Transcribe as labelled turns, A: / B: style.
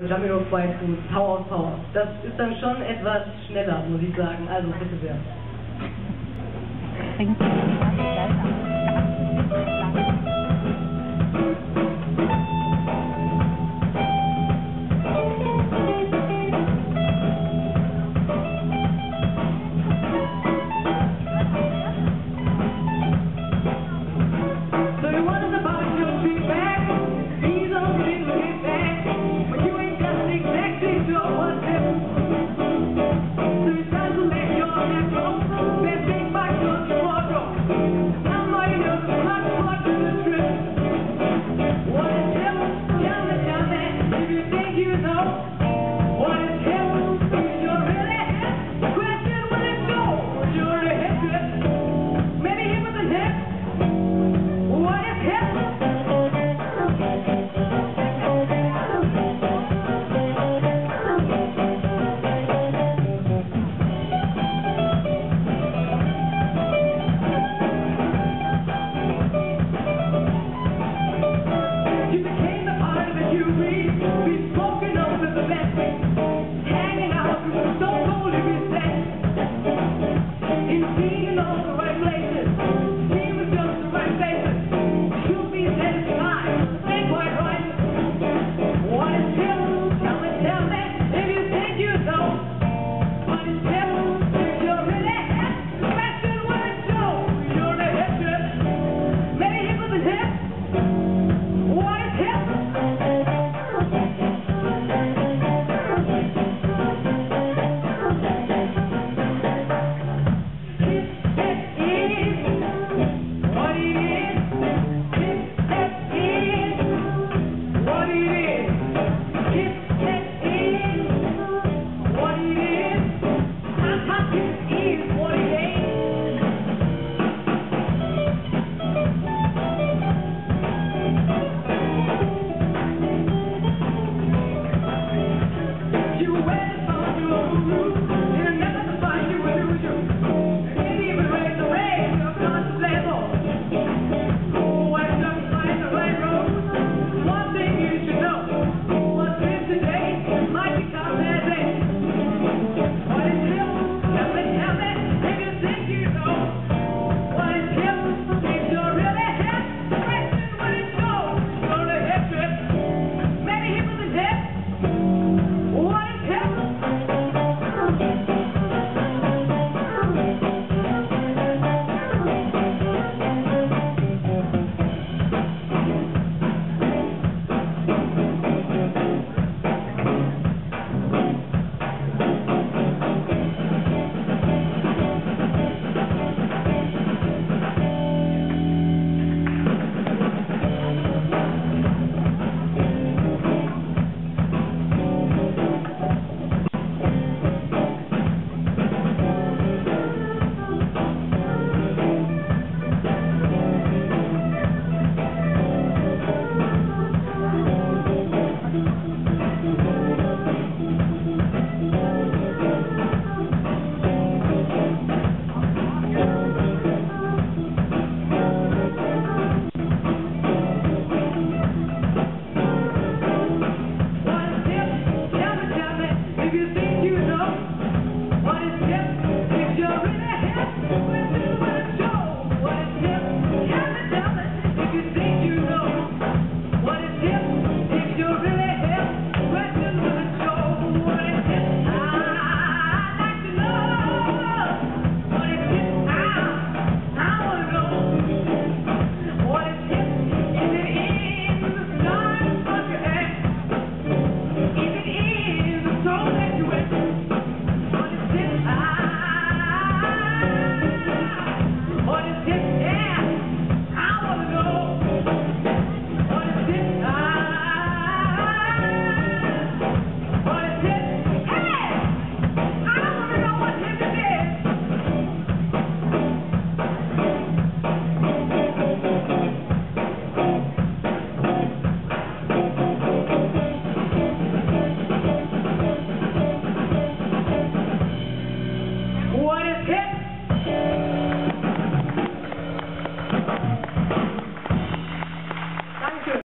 A: Jamiro Fight Food, Power Power. Das ist dann schon etwas schneller, muss ich sagen. Also bitte sehr.
B: blessing.